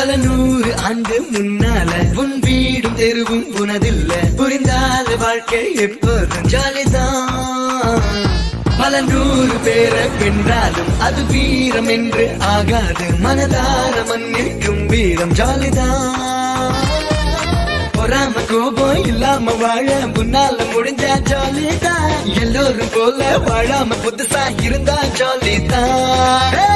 பல நூறு ஆண்டு முன்னால உன் வீடும் தெருவும் உனதில்ல. புரிந்தால வாழ்க்கை எப்போதும் ஜாலிதான். பல நூறு பேரை வென்றாலும் அது வீரம் என்று ஆகாது. மனதார மன்னிக்கும் வீரம் ஜாலிதான். பொறாம கோபம் இல்லாம வாழ முன்னால முடிஞ்சா ஜாலிதான். எல்லோரும் போல வாழாம புதுசா இருந்தா ஜாலிதான்.